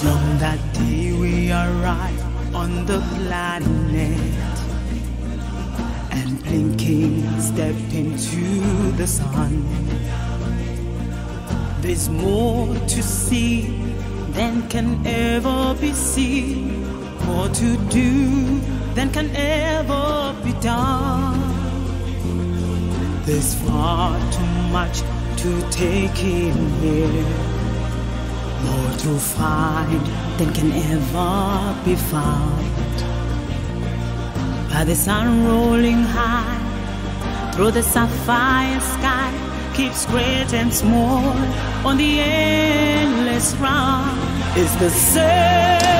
From that day we arrived on the planet and blinking stepped into the sun. There's more to see than can ever be seen, more to do than can ever be done. There's far too much to take in here, to find than can ever be found. By the sun rolling high through the sapphire sky keeps great and small on the endless round is the same.